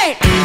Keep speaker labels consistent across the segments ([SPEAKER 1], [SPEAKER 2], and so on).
[SPEAKER 1] name.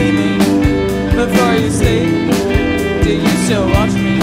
[SPEAKER 1] see me before you sleep? Do you still watch me?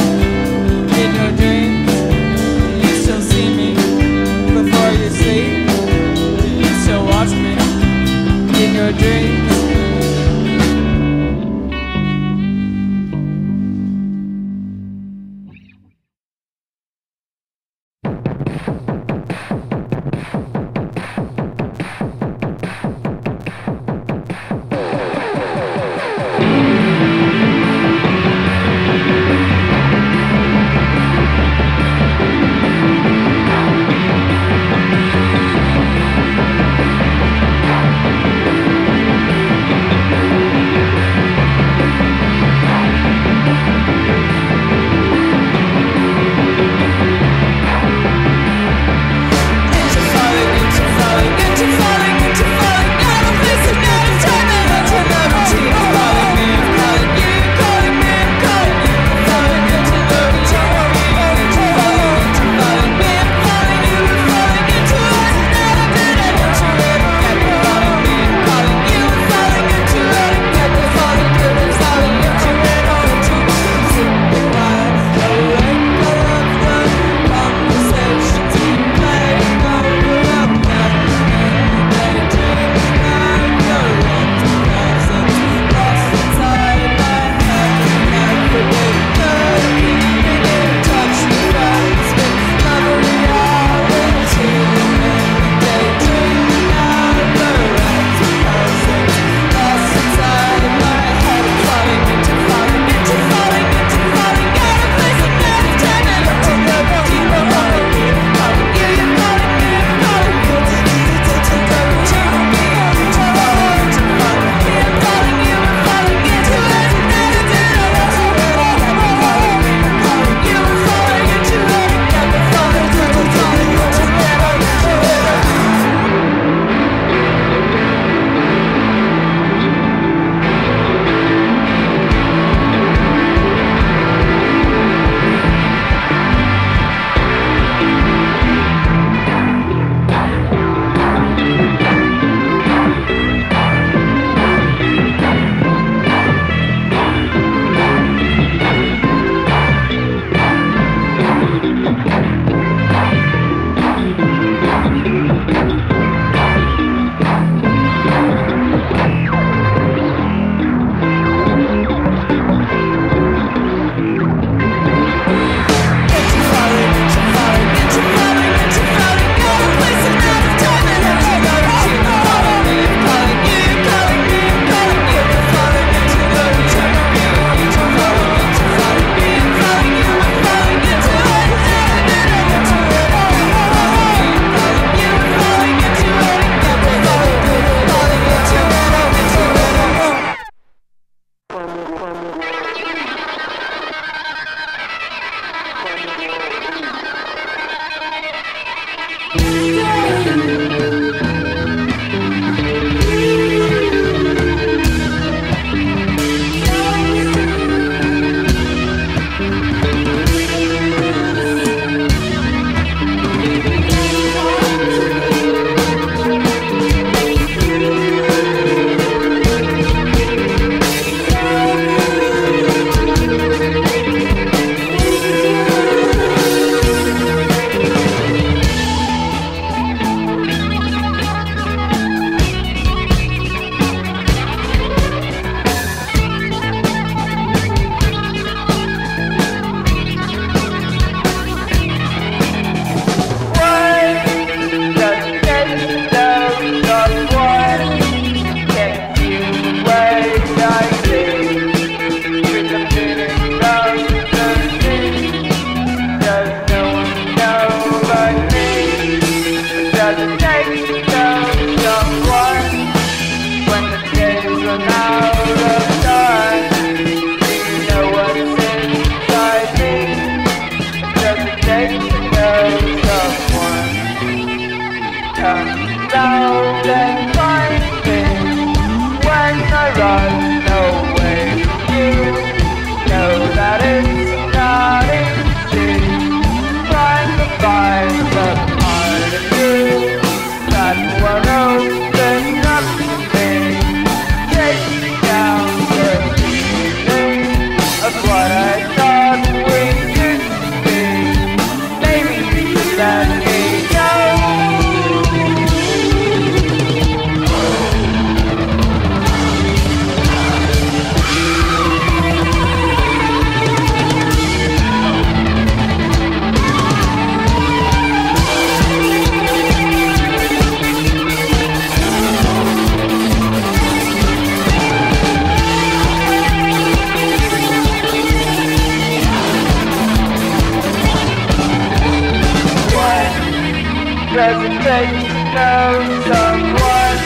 [SPEAKER 1] Does it take to know someone?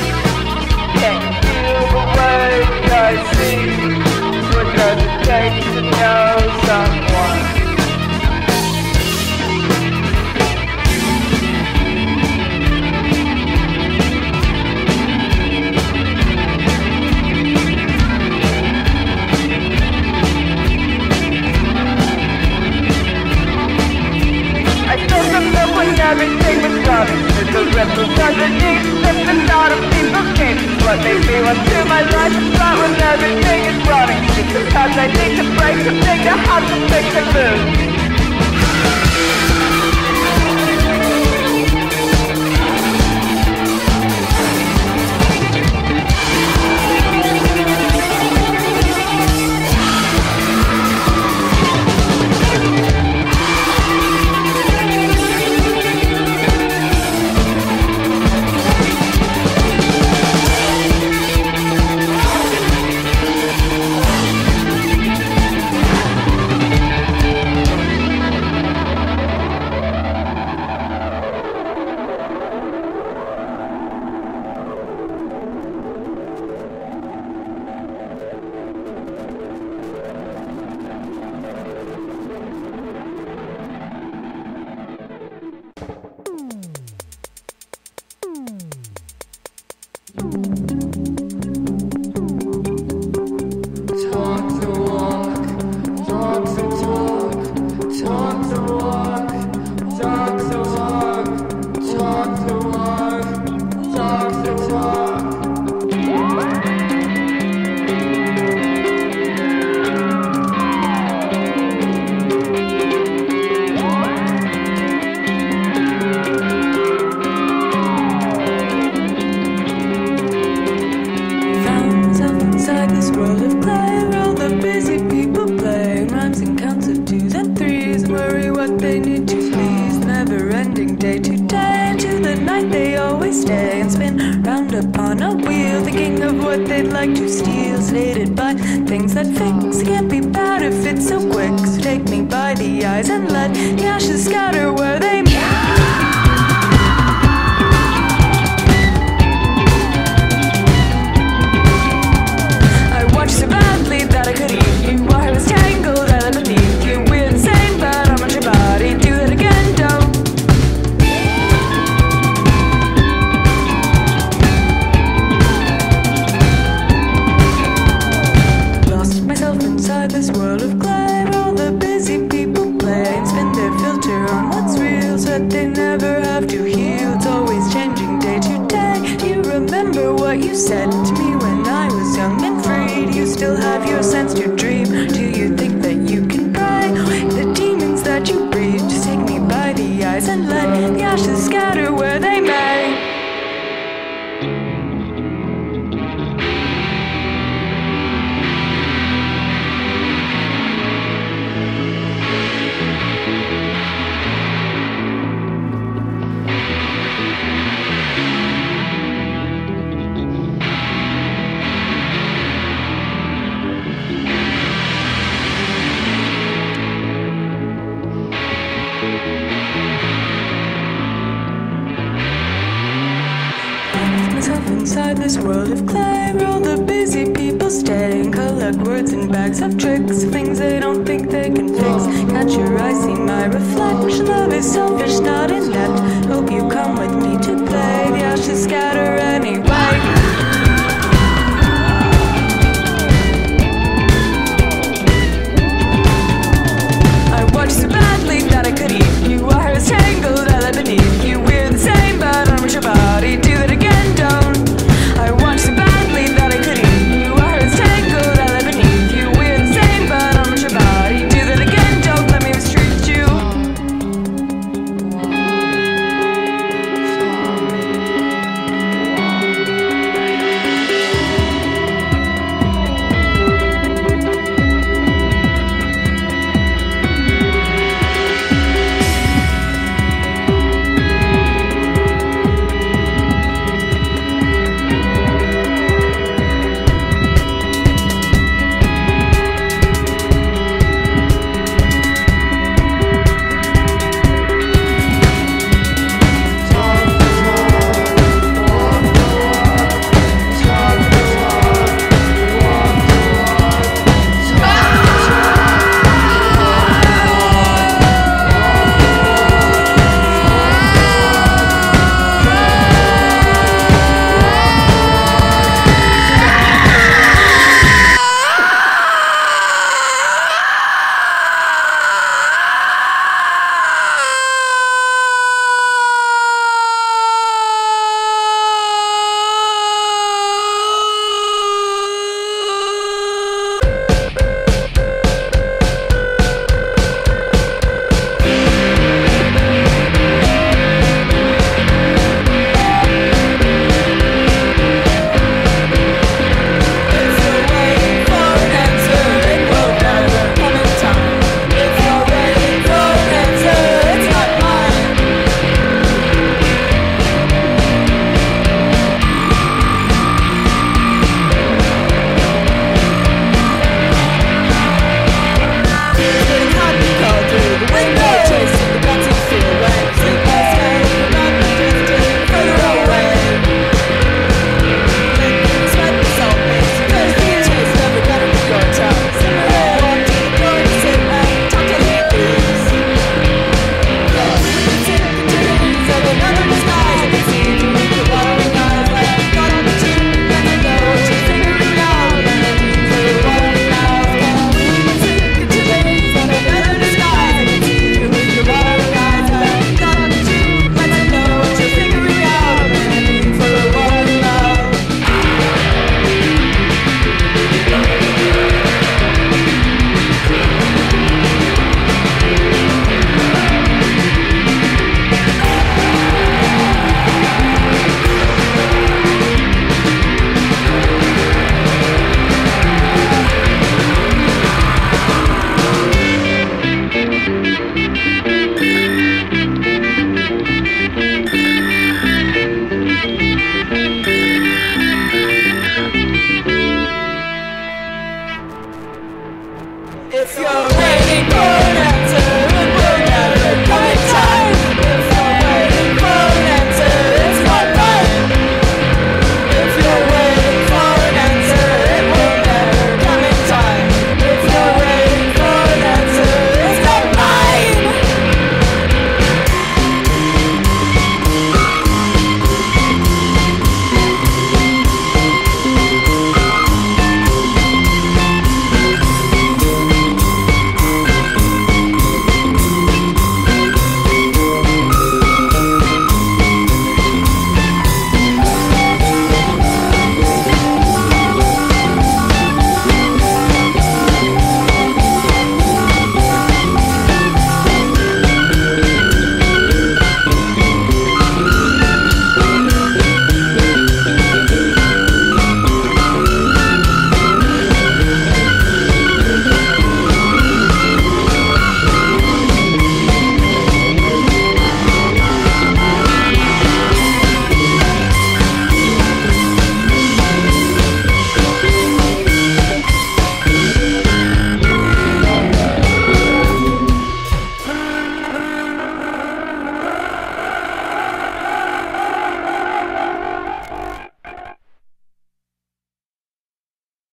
[SPEAKER 1] Can't the way I see? What does it take The ripples my life, but when everything is Sometimes I need to break the thing the heart to fix the mood. and let the ashes scatter